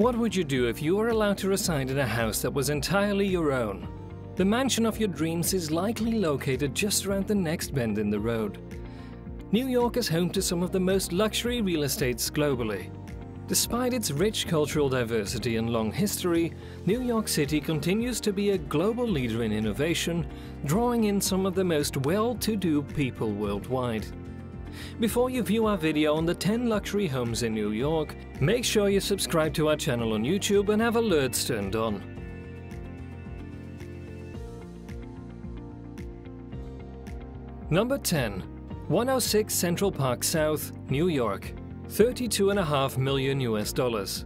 What would you do if you were allowed to reside in a house that was entirely your own? The mansion of your dreams is likely located just around the next bend in the road. New York is home to some of the most luxury real estates globally. Despite its rich cultural diversity and long history, New York City continues to be a global leader in innovation, drawing in some of the most well-to-do people worldwide. Before you view our video on the 10 luxury homes in New York, make sure you subscribe to our channel on YouTube and have alerts turned on. Number 10. 106 Central Park South, New York. 32.5 million US dollars.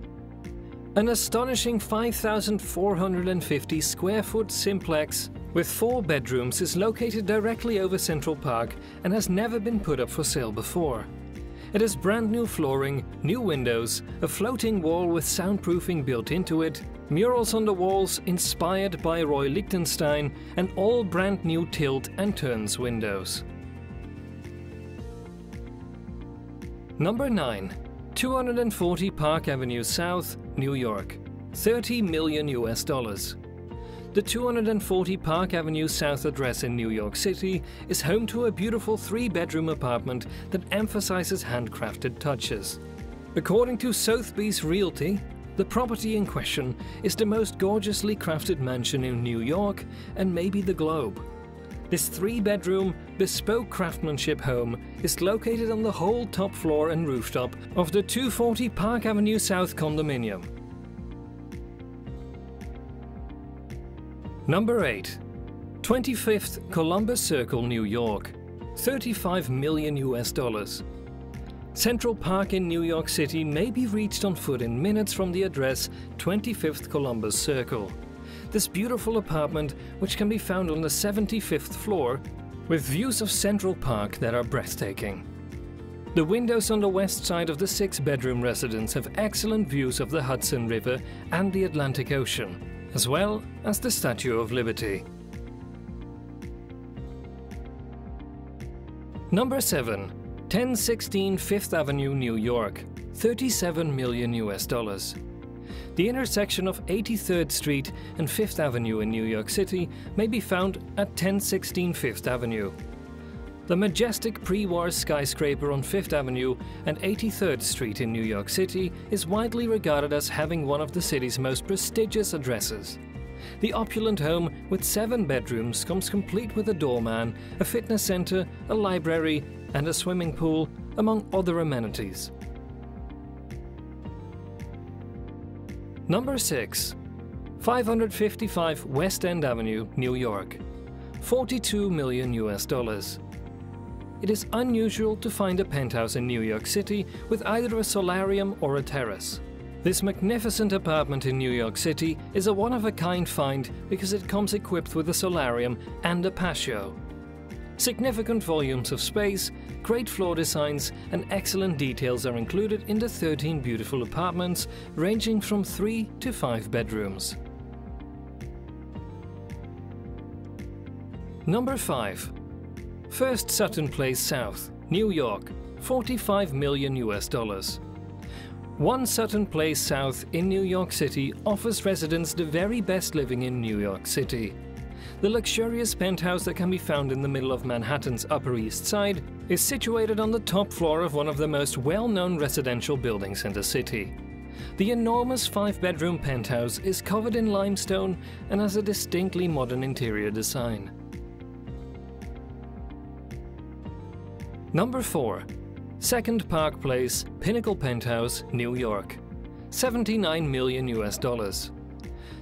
An astonishing 5,450 square foot simplex with four bedrooms is located directly over Central Park and has never been put up for sale before. It has brand new flooring, new windows, a floating wall with soundproofing built into it, murals on the walls inspired by Roy Lichtenstein, and all brand new tilt and turns windows. Number 9. 240 Park Avenue South, New York. 30 million US dollars. The 240 Park Avenue South address in New York City is home to a beautiful three-bedroom apartment that emphasizes handcrafted touches. According to Sotheby's Realty, the property in question is the most gorgeously crafted mansion in New York and maybe the globe. This three-bedroom, bespoke craftsmanship home is located on the whole top floor and rooftop of the 240 Park Avenue South condominium. Number 8. 25th Columbus Circle, New York. 35 million US dollars. Central Park in New York City may be reached on foot in minutes from the address 25th Columbus Circle. This beautiful apartment, which can be found on the 75th floor, with views of Central Park that are breathtaking. The windows on the west side of the six-bedroom residence have excellent views of the Hudson River and the Atlantic Ocean as well as the Statue of Liberty. Number 7. 1016 Fifth Avenue, New York. 37 million US dollars. The intersection of 83rd Street and 5th Avenue in New York City may be found at 1016 Fifth Avenue. The majestic pre-war skyscraper on 5th Avenue and 83rd Street in New York City is widely regarded as having one of the city's most prestigious addresses. The opulent home with seven bedrooms comes complete with a doorman, a fitness center, a library, and a swimming pool, among other amenities. Number 6. 555 West End Avenue, New York. 42 million US dollars it is unusual to find a penthouse in New York City with either a solarium or a terrace. This magnificent apartment in New York City is a one-of-a-kind find because it comes equipped with a solarium and a patio. Significant volumes of space, great floor designs and excellent details are included in the 13 beautiful apartments ranging from 3 to 5 bedrooms. Number 5. First Sutton Place South, New York, 45 million US dollars. One Sutton Place South in New York City offers residents the very best living in New York City. The luxurious penthouse that can be found in the middle of Manhattan's Upper East Side is situated on the top floor of one of the most well-known residential buildings in the city. The enormous five-bedroom penthouse is covered in limestone and has a distinctly modern interior design. Number 4. Second Park Place, Pinnacle Penthouse, New York. 79 million US dollars.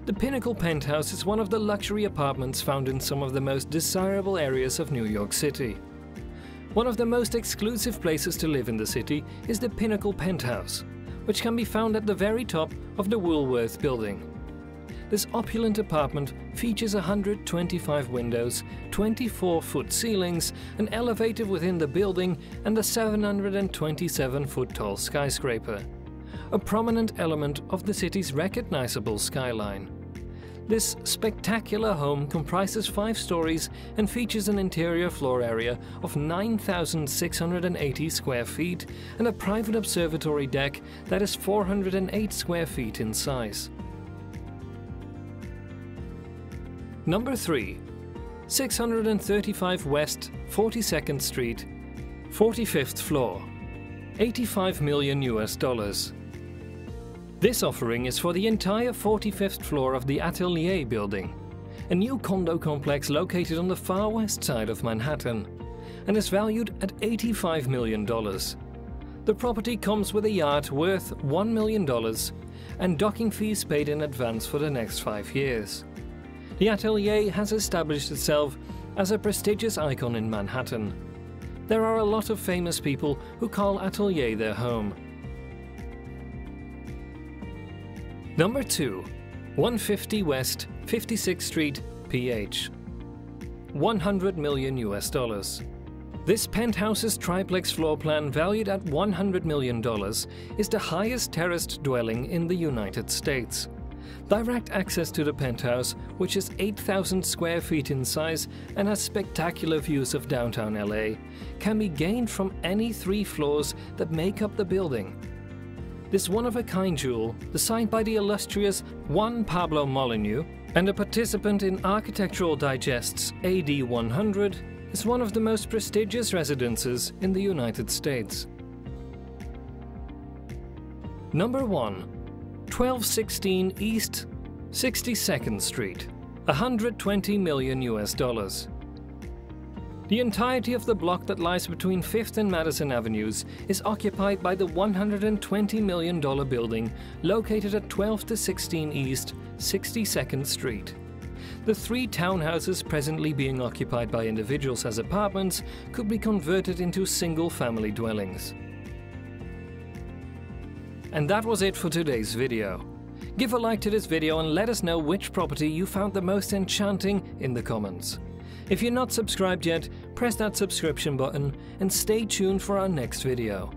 The Pinnacle Penthouse is one of the luxury apartments found in some of the most desirable areas of New York City. One of the most exclusive places to live in the city is the Pinnacle Penthouse, which can be found at the very top of the Woolworth building. This opulent apartment features 125 windows, 24-foot ceilings, an elevator within the building and a 727-foot tall skyscraper, a prominent element of the city's recognizable skyline. This spectacular home comprises five stories and features an interior floor area of 9,680 square feet and a private observatory deck that is 408 square feet in size. Number 3. 635 West 42nd Street, 45th floor, 85 million US dollars. This offering is for the entire 45th floor of the Atelier building, a new condo complex located on the far west side of Manhattan, and is valued at $85 million. The property comes with a yard worth $1 million and docking fees paid in advance for the next five years. The Atelier has established itself as a prestigious icon in Manhattan. There are a lot of famous people who call Atelier their home. Number 2. 150 West 56th Street, PH. 100 million US dollars. This penthouse's triplex floor plan, valued at $100 million, is the highest terraced dwelling in the United States. Direct access to the penthouse, which is 8,000 square feet in size and has spectacular views of downtown LA, can be gained from any three floors that make up the building. This one-of-a-kind jewel, designed by the illustrious Juan Pablo Molyneux and a participant in Architectural Digest's AD 100, is one of the most prestigious residences in the United States. Number 1. 1216 East 62nd Street, 120 million US dollars. The entirety of the block that lies between 5th and Madison Avenues is occupied by the $120 million building located at 12 to 16 East 62nd Street. The three townhouses presently being occupied by individuals as apartments could be converted into single family dwellings. And that was it for today's video. Give a like to this video and let us know which property you found the most enchanting in the comments. If you're not subscribed yet, press that subscription button and stay tuned for our next video.